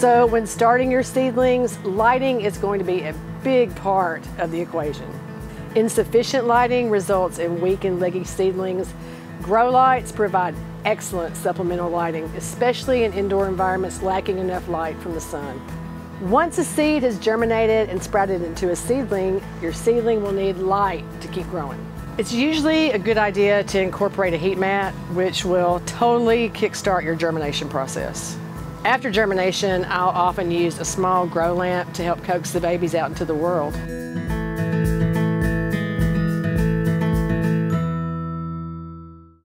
So when starting your seedlings, lighting is going to be a big part of the equation. Insufficient lighting results in weak and leggy seedlings. Grow lights provide excellent supplemental lighting, especially in indoor environments lacking enough light from the sun. Once a seed has germinated and sprouted into a seedling, your seedling will need light to keep growing. It's usually a good idea to incorporate a heat mat, which will totally kickstart your germination process. After germination, I'll often use a small grow lamp to help coax the babies out into the world.